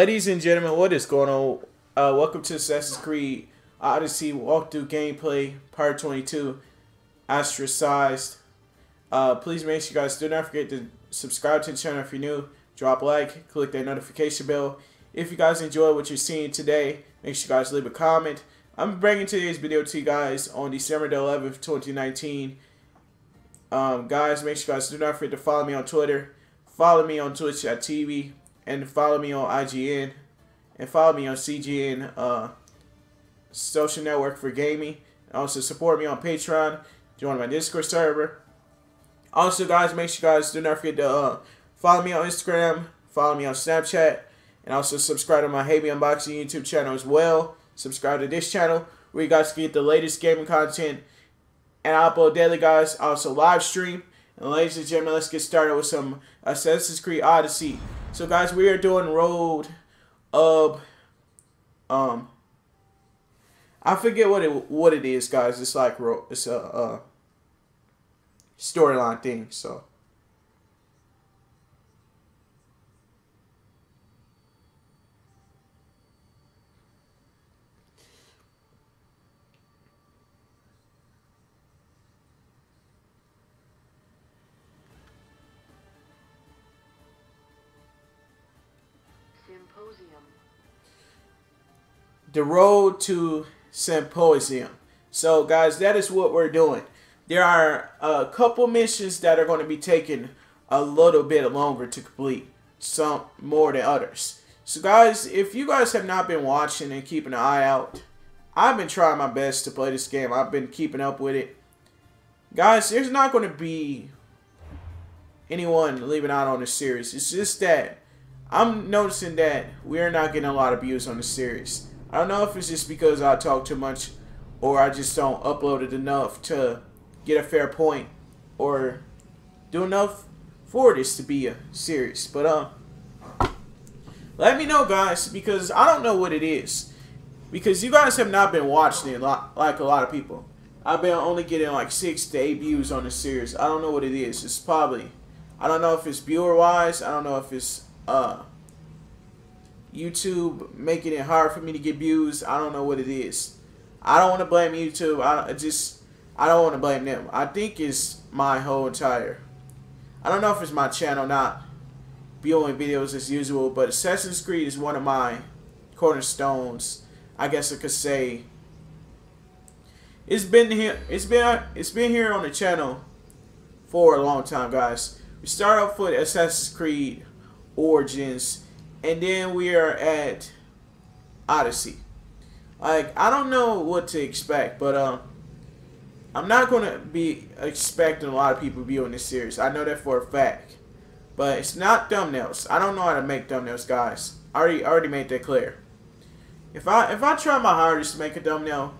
Ladies and gentlemen, what is going on? Uh, welcome to Assassin's Creed Odyssey walkthrough gameplay part 22, ostracized. Uh, please make sure you guys do not forget to subscribe to the channel if you're new. Drop a like, click that notification bell. If you guys enjoy what you're seeing today, make sure you guys leave a comment. I'm bringing today's video to you guys on December the 11th, 2019. Um, guys, make sure you guys do not forget to follow me on Twitter. Follow me on Twitch at TV and follow me on IGN and follow me on CGN uh, social network for gaming. And also support me on Patreon. Join my Discord server. Also, guys, make sure you guys do not forget to uh, follow me on Instagram, follow me on Snapchat, and also subscribe to my Hey Unboxing YouTube channel as well. Subscribe to this channel where you guys can get the latest gaming content and I upload daily, guys. I also live stream. And ladies and gentlemen, let's get started with some Assassin's Creed Odyssey. So, guys, we are doing Road of, um, I forget what it what it is, guys. It's like road. it's a, a storyline thing. So. The road to symposium. So, guys, that is what we're doing. There are a couple missions that are going to be taking a little bit longer to complete, some more than others. So, guys, if you guys have not been watching and keeping an eye out, I've been trying my best to play this game. I've been keeping up with it. Guys, there's not going to be anyone leaving out on the series. It's just that I'm noticing that we're not getting a lot of views on the series. I don't know if it's just because I talk too much or I just don't upload it enough to get a fair point or do enough for this to be a series. But uh let me know guys because I don't know what it is. Because you guys have not been watching it like a lot of people. I've been only getting like six to eight views on the series. I don't know what it is. It's probably I don't know if it's viewer wise. I don't know if it's uh YouTube making it hard for me to get views. I don't know what it is. I don't want to blame YouTube. I just I don't want to blame them. I think it's my whole entire. I don't know if it's my channel not viewing videos as usual, but Assassin's Creed is one of my cornerstones. I guess I could say. It's been here. It's been it's been here on the channel for a long time, guys. We start off with Assassin's Creed Origins and then we are at Odyssey. Like I don't know what to expect, but um, I'm not gonna be expecting a lot of people viewing this series. I know that for a fact, but it's not thumbnails. I don't know how to make thumbnails, guys. I already already made that clear. If I if I try my hardest to make a thumbnail,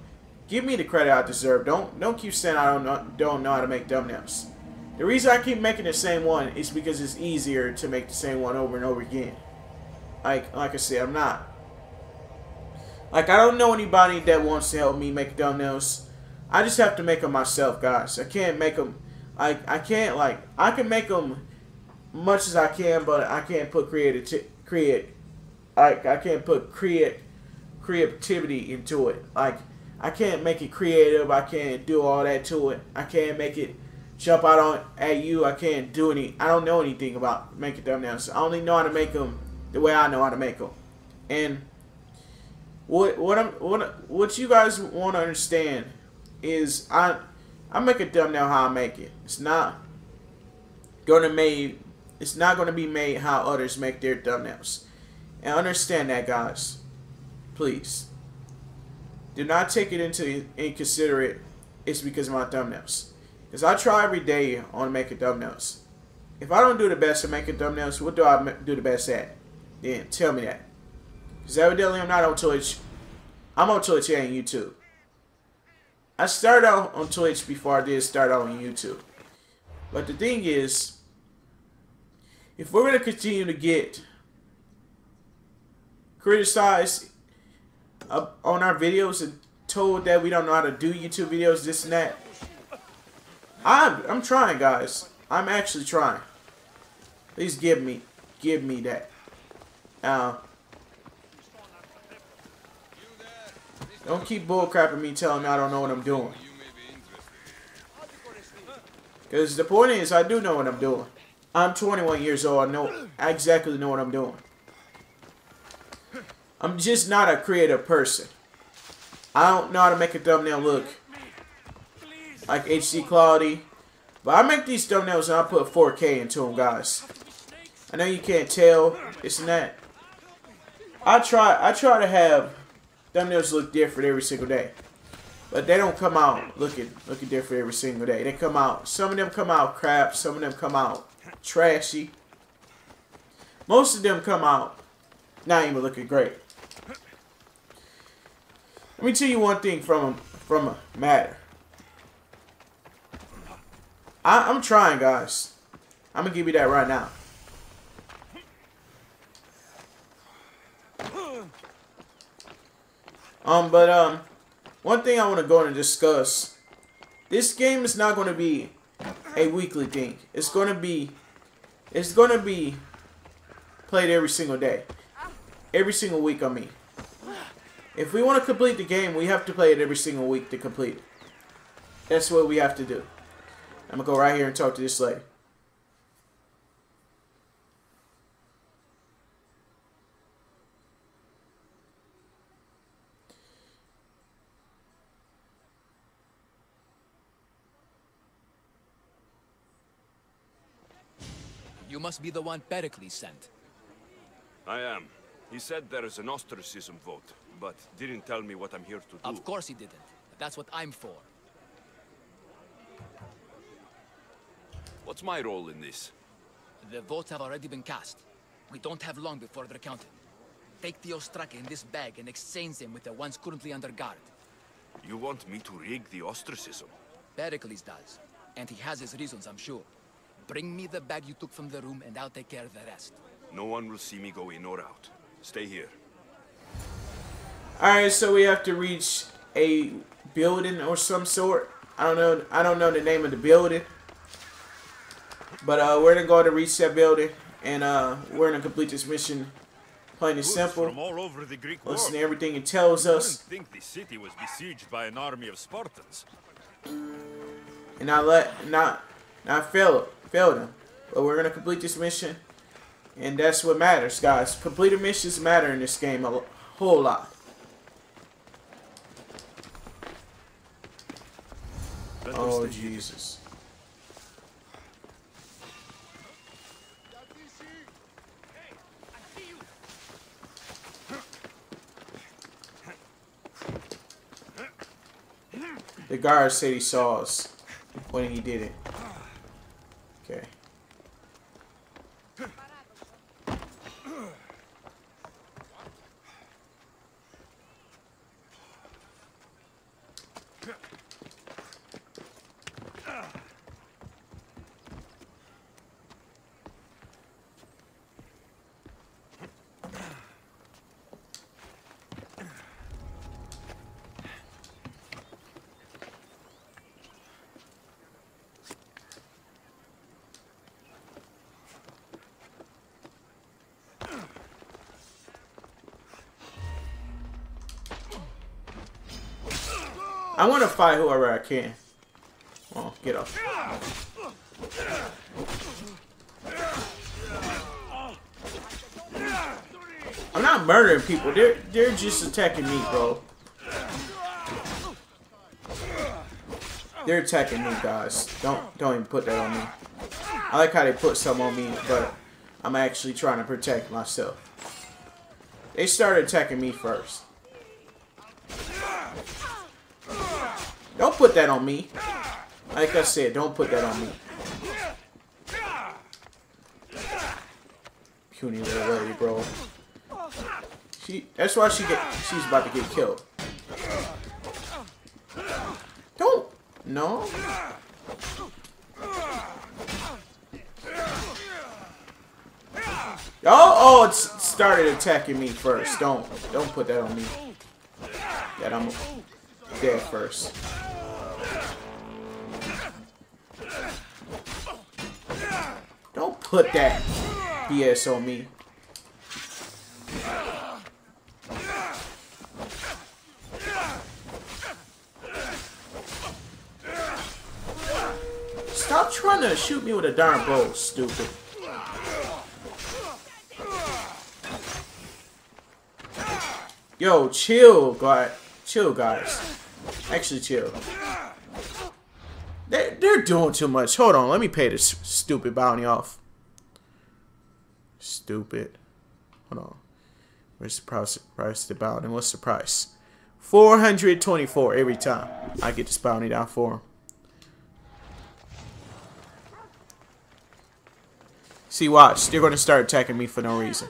give me the credit I deserve. Don't don't keep saying I don't know, don't know how to make thumbnails. The reason I keep making the same one is because it's easier to make the same one over and over again. Like like I said, I'm not. Like I don't know anybody that wants to help me make thumbnails. I just have to make them myself, guys. I can't make them. I I can't like I can make them much as I can, but I can't put creative create. Like I can't put create creativity into it. Like I can't make it creative. I can't do all that to it. I can't make it jump out on at you. I can't do any. I don't know anything about making thumbnails. I only know how to make them the way I know how to make them. And what what I'm what what you guys want to understand is I I make a thumbnail how I make it. It's not gonna made it's not gonna be made how others make their thumbnails. And understand that guys. Please. Do not take it into inconsiderate it's because of my thumbnails. Because I try every day on making thumbnails. If I don't do the best at making thumbnails, what do I do the best at? Then tell me that. Because evidently I'm not on Twitch. I'm on Twitch and YouTube. I started out on Twitch before I did start out on YouTube. But the thing is, if we're going to continue to get criticized on our videos and told that we don't know how to do YouTube videos, this and that, I'm, I'm trying, guys. I'm actually trying. Please give me, give me that. Oh. Don't keep bullcrapping me telling me I don't know what I'm doing. Because the point is, I do know what I'm doing. I'm 21 years old. I know I exactly know what I'm doing. I'm just not a creative person. I don't know how to make a thumbnail look like HD quality. But I make these thumbnails and I put 4K into them, guys. I know you can't tell. It's not. I try I try to have thumbnails look different every single day. But they don't come out looking looking different every single day. They come out some of them come out crap, some of them come out trashy. Most of them come out not even looking great. Let me tell you one thing from from a matter. I, I'm trying, guys. I'm gonna give you that right now. Um, but um, one thing I want to go and discuss. This game is not going to be a weekly thing. It's going to be, it's going to be played every single day, every single week. I mean, if we want to complete the game, we have to play it every single week to complete. That's what we have to do. I'm gonna go right here and talk to this lady. You must be the one Pericles sent. I am. He said there is an ostracism vote, but didn't tell me what I'm here to do. Of course he didn't. That's what I'm for. What's my role in this? The votes have already been cast. We don't have long before they're counted. Take the Ostraka in this bag and exchange them with the ones currently under guard. You want me to rig the ostracism? Pericles does. And he has his reasons, I'm sure. Bring me the bag you took from the room and I'll take care of the rest. No one will see me go in or out. Stay here. Alright, so we have to reach a building or some sort. I don't know I don't know the name of the building. But uh, we're gonna go to reach that building and uh, we're gonna complete this mission plain and simple. From all over the Greek Listen to everything it tells us. didn't think the city was besieged by an army of Spartans. and not let not not fail fail them. But we're gonna complete this mission, and that's what matters, guys. Completed missions matter in this game a whole lot. Oh. Jesus! The guard said he saw us when he did it. I want to fight whoever I can. Oh, get off. I'm not murdering people. They're they're just attacking me, bro. They're attacking me, guys. Don't don't even put that on me. I like how they put some on me, but I'm actually trying to protect myself. They started attacking me first. Don't put that on me. Like I said, don't put that on me. Puny little lady, bro. She that's why she get she's about to get killed. Don't no. Oh, oh, it started attacking me first. Don't, don't put that on me. That I'm there first. Don't put that BS on me. Stop trying to shoot me with a darn bow, stupid. Yo, chill, guy. Chill, guys. Actually, chill. They're, they're doing too much. Hold on, let me pay this stupid bounty off. Stupid. Hold on. Where's the price, price the bounty? What's the price? 424 every time I get this bounty down for him. See, watch. They're going to start attacking me for no reason.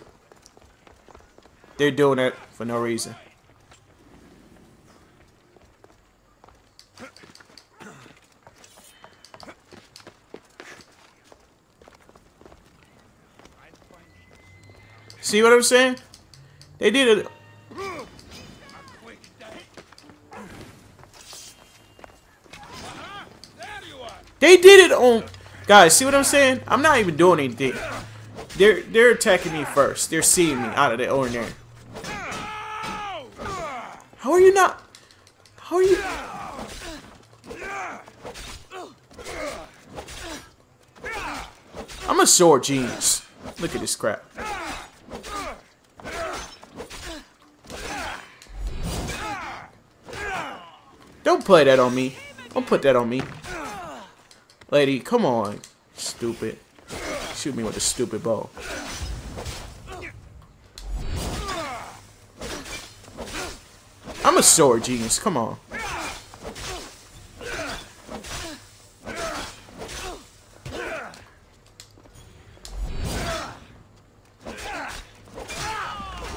They're doing it for no reason. See what I'm saying? They did it. They did it on guys, see what I'm saying? I'm not even doing anything. They're they're attacking me first. They're seeing me out of the ordinary. How are you not How are you I'm a sword genius. Look at this crap. Don't play that on me. Don't put that on me. Lady, come on. Stupid. Shoot me with a stupid bow. I'm a sword genius. Come on.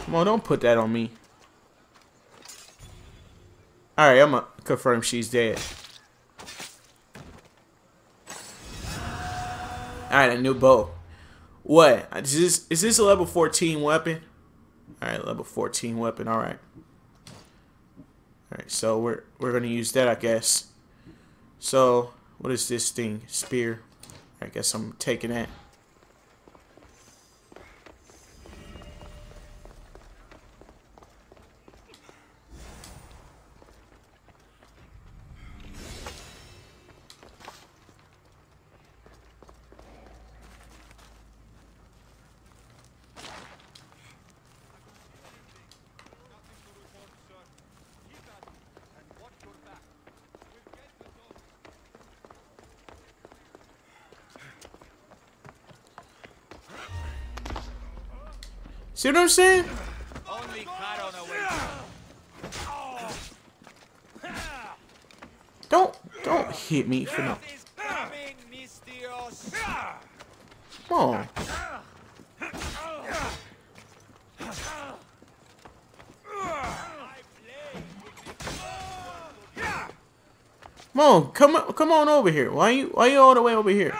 Come on, don't put that on me. Alright, I'm gonna confirm she's dead. Alright, a new bow. What? Is this, is this a level 14 weapon? Alright, level 14 weapon, alright. Alright, so we're we're gonna use that I guess. So what is this thing? Spear. I guess I'm taking that. See what I'm saying? Don't don't hit me for no. Come on. Come on, come come on over here. Why you why you all the way over here?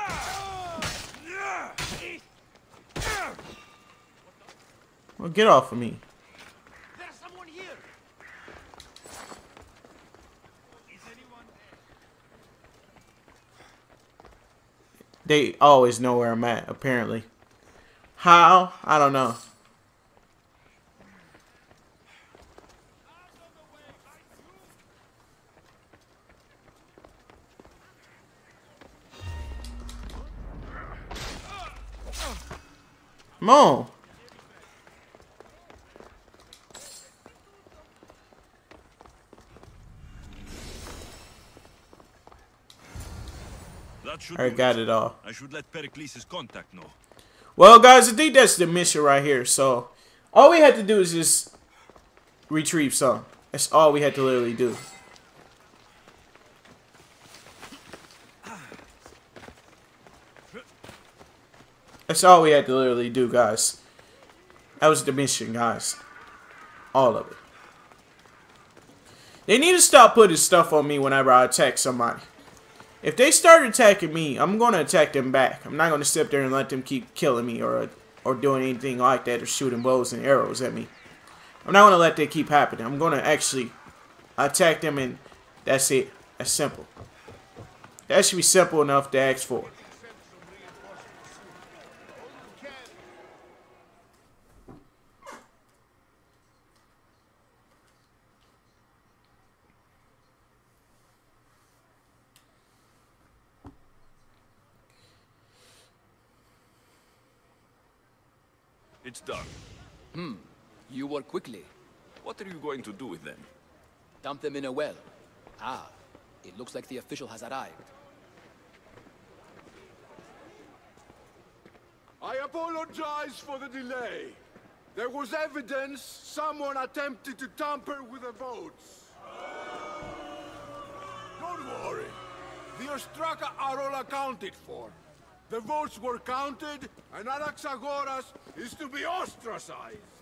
Well, get off of me. There's someone here. Is anyone They always know where I'm at, apparently. How? I don't know. Come on. I got it all. I should let Pericles' contact know. Well, guys, I think that's the mission right here. So, all we had to do is just retrieve some. That's all we had to literally do. That's all we had to literally do, guys. That was the mission, guys. All of it. They need to stop putting stuff on me whenever I attack somebody. If they start attacking me, I'm going to attack them back. I'm not going to sit there and let them keep killing me or or doing anything like that or shooting bows and arrows at me. I'm not going to let that keep happening. I'm going to actually attack them and that's it. That's simple. That should be simple enough to ask for. It's done. You work quickly. What are you going to do with them? Dump them in a well. Ah, it looks like the official has arrived. I apologize for the delay. There was evidence someone attempted to tamper with the votes. Don't worry. The Ostraka are all accounted for. The votes were counted, and Anaxagoras is to be ostracized.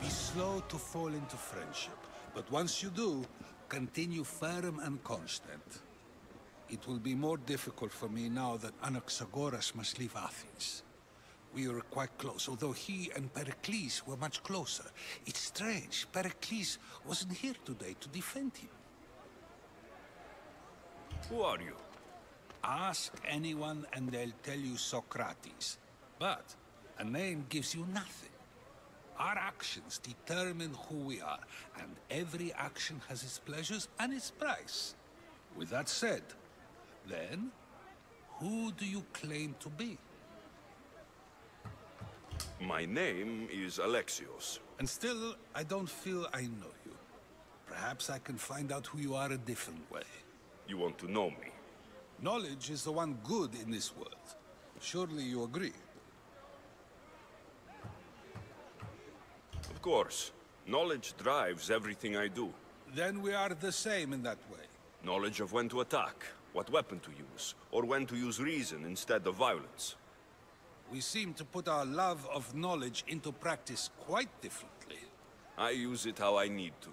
Be slow to fall into friendship, but once you do, continue firm and constant. It will be more difficult for me now that Anaxagoras must leave Athens. We were quite close, although he and Pericles were much closer. It's strange, Pericles wasn't here today to defend him. Who are you? Ask anyone and they'll tell you Socrates. But a name gives you nothing. Our actions determine who we are, and every action has its pleasures and its price. With that said, then, who do you claim to be? My name is Alexios. And still, I don't feel I know you. Perhaps I can find out who you are a different way. You want to know me? Knowledge is the one good in this world. Surely you agree. Course. Knowledge drives everything I do. Then we are the same in that way. Knowledge of when to attack, what weapon to use, or when to use reason instead of violence. We seem to put our love of knowledge into practice quite differently. I use it how I need to.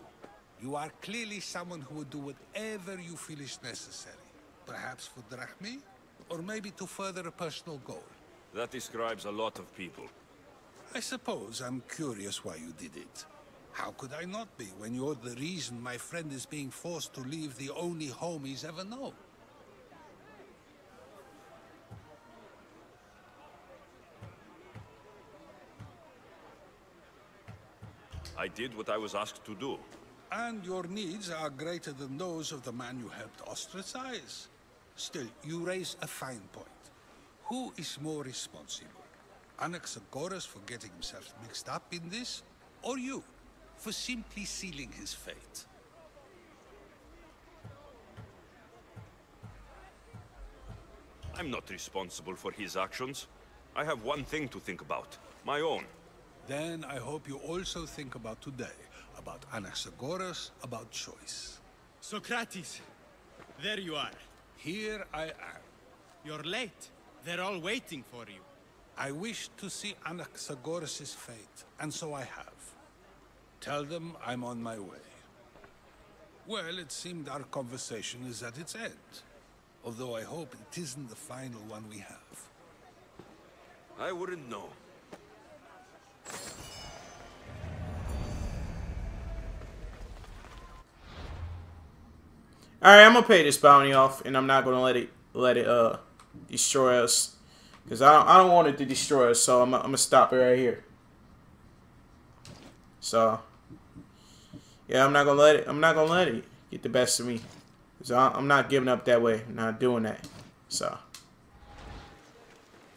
You are clearly someone who would do whatever you feel is necessary. Perhaps for drachmae, or maybe to further a personal goal. That describes a lot of people. I suppose I'm curious why you did it. How could I not be when you're the reason my friend is being forced to leave the only home he's ever known? I did what I was asked to do. And your needs are greater than those of the man you helped ostracize. Still, you raise a fine point. Who is more responsible? Anaxagoras for getting himself mixed up in this? Or you, for simply sealing his fate? I'm not responsible for his actions. I have one thing to think about. My own. Then I hope you also think about today, about Anaxagoras, about choice. Socrates, there you are. Here I am. You're late. They're all waiting for you. I wish to see Anaxagoras' fate, and so I have. Tell them I'm on my way. Well, it seemed our conversation is at its end. Although I hope it isn't the final one we have. I wouldn't know. All right, I'm gonna pay this bounty off, and I'm not gonna let it let it uh destroy us, cause I don't I don't want it to destroy us. So I'm I'm gonna stop it right here. So yeah, I'm not gonna let it. I'm not gonna let it get the best of me, cause I, I'm not giving up that way. I'm not doing that. So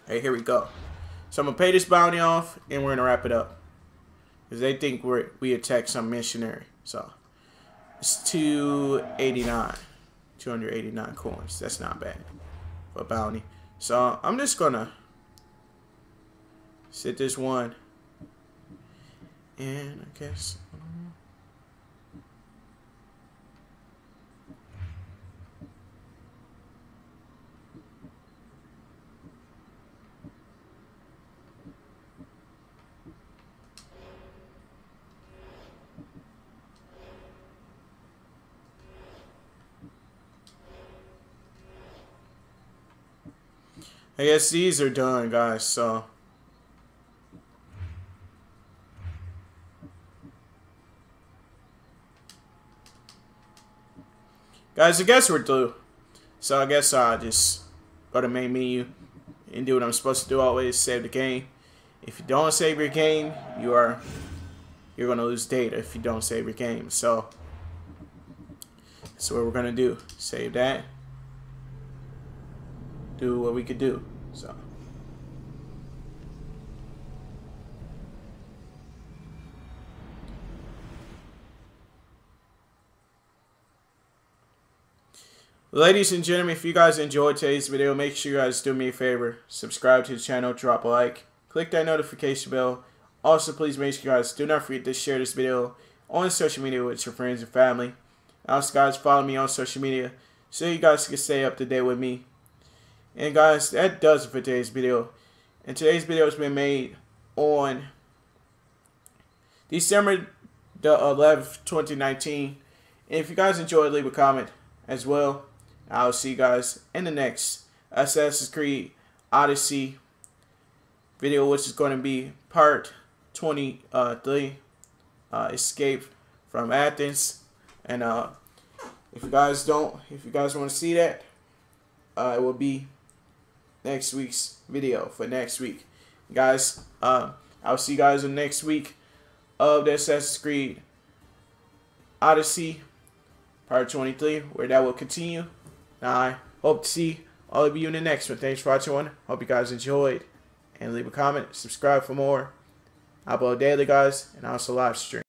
hey, here we go. So I'm gonna pay this bounty off, and we're gonna wrap it up, cause they think we're we attacked some missionary. So. It's 289. 289 coins. That's not bad for bounty. So I'm just gonna sit this one. And I guess I guess these are done, guys. So guys, I guess we're through. So I guess I'll just go to main menu and do what I'm supposed to do. Always save the game. If you don't save your game, you are you're gonna lose data if you don't save your game. So That's what we're gonna do. Save that. Do what we could do. So. Ladies and gentlemen, if you guys enjoyed today's video, make sure you guys do me a favor. Subscribe to the channel, drop a like, click that notification bell. Also, please make sure you guys do not forget to share this video on social media with your friends and family. Also, guys, follow me on social media so you guys can stay up to date with me. And guys, that does it for today's video. And today's video has been made on December the 11th, 2019. And if you guys enjoyed, leave a comment as well. I'll see you guys in the next Assassin's Creed Odyssey video, which is going to be part 23, uh, Escape from Athens. And uh, if you guys don't, if you guys want to see that, uh, it will be next week's video for next week. Guys, uh, I'll see you guys in next week of the Assassin's Creed Odyssey part 23, where that will continue. I hope to see all of you in the next one. Thanks for watching one. Hope you guys enjoyed. And leave a comment, subscribe for more. I upload daily, guys, and also live stream.